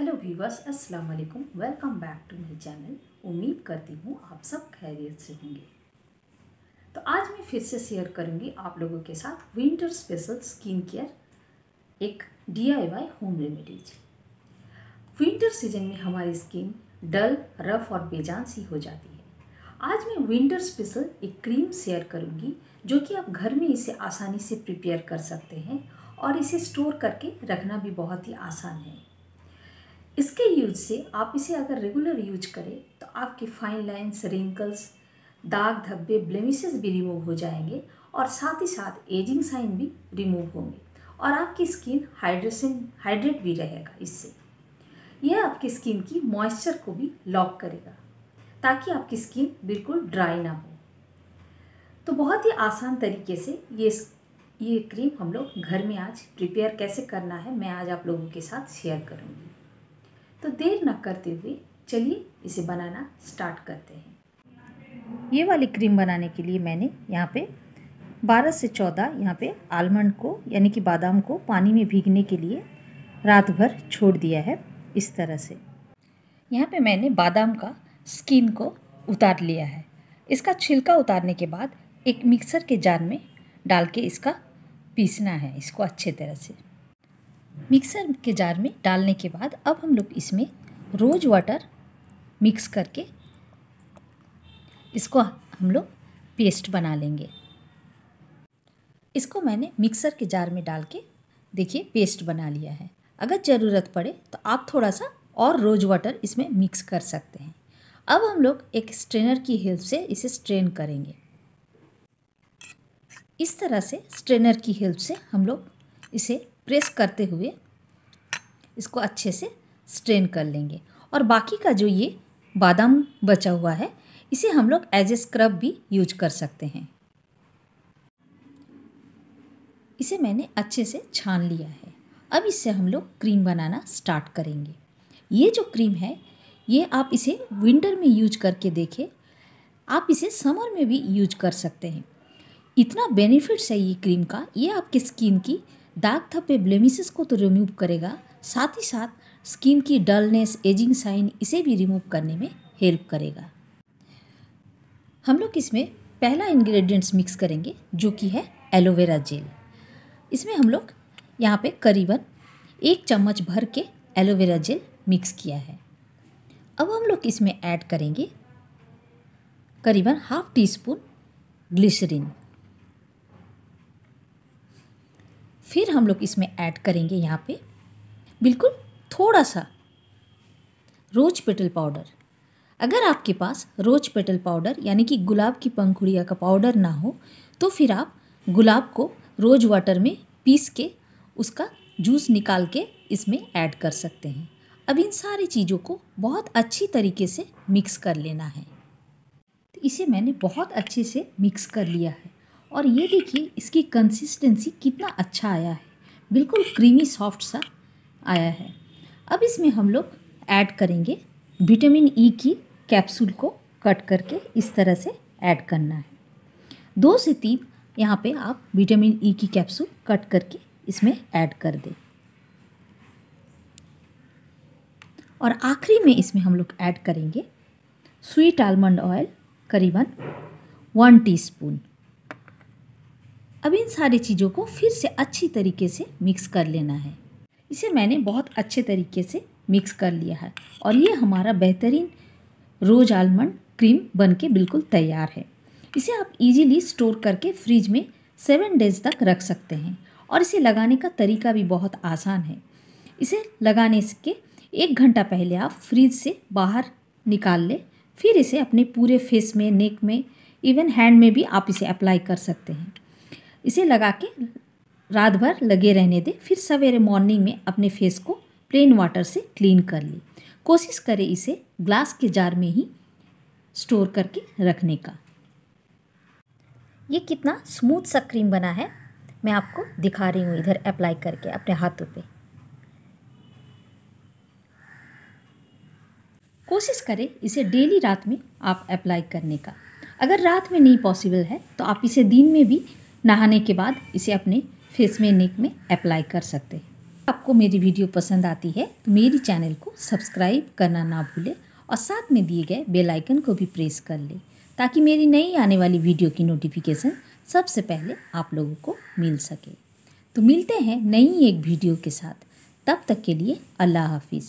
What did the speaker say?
Hello viewers अस्सलाम वालेकुम welcome back to my channel उम्मीद करती हूँ आप सब खैरियत से होंगे। तो आज मैं फिर से शेयर करूँगी आप लोगों के साथ विंटर स्पेशल स्किन केयर एक DIY home remedies winter season में हमारी स्किन डल रफ और बेजान सी हो जाती है। आज मैं विंटर स्पेशल एक क्रीम शेयर करूँगी, जो कि आप घर में इसे आसानी से प्रिपेयर कर सकते हैं और इसे स्टोर करके रखना भी बहुत ही आसान है। इसके यूज़ से आप इसे अगर रेगुलर यूज़ करें तो आपकी फाइन लाइन्स रिंकल्स दाग धब्बे ब्लेमिसेस भी रिमूव हो जाएँगे और साथ ही साथ एजिंग साइन भी रिमूव होंगे। और आपकी स्किन हाइड्रेशन हाइड्रेट भी रहेगा इससे। यह आपकी स्किन की मॉइस्चर को भी लॉक करेगा, ताकि आपकी स्किन बिल्कुल ड्राई ना हो। तो बहुत ही आसान तरीके से ये ये क्रीम हम लोग घर में आज प्रिपेयर कैसे करना है, मैं आज आप लोगों के साथ शेयर करूँगी। तो देर न करते हुए चलिए इसे बनाना स्टार्ट करते हैं। ये वाली क्रीम बनाने के लिए मैंने यहाँ पे 12 से 14 यहाँ पे आलमंड को, यानी कि बादाम को पानी में भीगने के लिए रात भर छोड़ दिया है इस तरह से। यहाँ पे मैंने बादाम का स्किन को उतार लिया है। इसका छिलका उतारने के बाद एक मिक्सर के जार में डाल के इसका पीसना है, इसको अच्छे तरह से। मिक्सर के जार में डालने के बाद अब हम लोग इसमें रोज़ वाटर मिक्स करके इसको हम लोग पेस्ट बना लेंगे। इसको मैंने मिक्सर के जार में डाल के देखिए पेस्ट बना लिया है। अगर ज़रूरत पड़े तो आप थोड़ा सा और रोज़ वाटर इसमें मिक्स कर सकते हैं। अब हम लोग एक स्ट्रेनर की हेल्प से इसे स्ट्रेन करेंगे। इस तरह से स्ट्रेनर की हेल्प से हम लोग इसे प्रेस करते हुए इसको अच्छे से स्ट्रेन कर लेंगे। और बाकी का जो ये बादाम बचा हुआ है, इसे हम लोग एज ए स्क्रब भी यूज़ कर सकते हैं। इसे मैंने अच्छे से छान लिया है। अब इससे हम लोग क्रीम बनाना स्टार्ट करेंगे। ये जो क्रीम है, ये आप इसे विंटर में यूज़ करके देखें। आप इसे समर में भी यूज़ कर सकते हैं। इतना बेनिफिट्स है ये क्रीम का, ये आपके स्किन की दाग धब्बे ब्लेमिसेस को तो रिमूव करेगा, साथ ही साथ स्किन की डलनेस एजिंग साइन इसे भी रिमूव करने में हेल्प करेगा। हम लोग इसमें पहला इंग्रेडिएंट्स मिक्स करेंगे, जो कि है एलोवेरा जेल इसमें हम लोग यहाँ पे करीबन एक चम्मच भर के एलोवेरा जेल मिक्स किया है। अब हम लोग इसमें ऐड करेंगे करीबन हाफ़ टी स्पून ग्लिसरीन फिर हम लोग इसमें ऐड करेंगे यहाँ पे बिल्कुल थोड़ा सा रोज पेटल पाउडर। अगर आपके पास रोज पेटल पाउडर यानी कि गुलाब की पंखुड़िया का पाउडर ना हो तो फिर आप गुलाब को रोज वाटर में पीस के उसका जूस निकाल के इसमें ऐड कर सकते हैं। अब इन सारी चीज़ों को बहुत अच्छी तरीके से मिक्स कर लेना है। तो इसे मैंने बहुत अच्छे से मिक्स कर लिया है। और ये देखिए, इसकी कंसिस्टेंसी कितना अच्छा आया है। बिल्कुल क्रीमी सॉफ्ट सा आया है। अब इसमें हम लोग ऐड करेंगे विटामिन ई e की कैप्सूल को कट करके इस तरह से ऐड करना है। दो से तीन यहाँ पे आप विटामिन ई e की कैप्सूल कट करके इसमें ऐड कर दें। और आखिरी में इसमें हम लोग ऐड करेंगे स्वीट आलमंड ऑयल करीबन वन टीस्पून अब इन सारी चीज़ों को फिर से अच्छी तरीके से मिक्स कर लेना है। इसे मैंने बहुत अच्छे तरीके से मिक्स कर लिया है और ये हमारा बेहतरीन रोज आलमंड क्रीम बन के बिल्कुल तैयार है। इसे आप इजीली स्टोर करके फ्रिज में सेवन डेज़ तक रख सकते हैं और इसे लगाने का तरीका भी बहुत आसान है। इसे लगाने के एक घंटा पहले आप फ्रिज से बाहर निकाल लें, फिर इसे अपने पूरे फेस में नेक में इवन हैंड में भी आप इसे अप्लाई कर सकते हैं। इसे लगा के रात भर लगे रहने दें। फिर सवेरे मॉर्निंग में अपने फेस को प्लेन वाटर से क्लीन कर ली। कोशिश करें इसे ग्लास के जार में ही स्टोर करके रखने का। ये कितना स्मूथ सा क्रीम बना है। मैं आपको दिखा रही हूँ इधर अप्लाई करके अपने हाथों पे। कोशिश करें इसे डेली रात में आप अप्लाई करने का। अगर रात में नहीं पॉसिबल है तो आप इसे दिन में भी नहाने के बाद इसे अपने फेस में नेक में अप्लाई कर सकते हैं। आपको मेरी वीडियो पसंद आती है तो मेरी चैनल को सब्सक्राइब करना ना भूलें और साथ में दिए गए बेल आइकन को भी प्रेस कर लें, ताकि मेरी नई आने वाली वीडियो की नोटिफिकेशन सबसे पहले आप लोगों को मिल सके। तो मिलते हैं नई एक वीडियो के साथ। तब तक के लिए अल्लाह हाफिज़।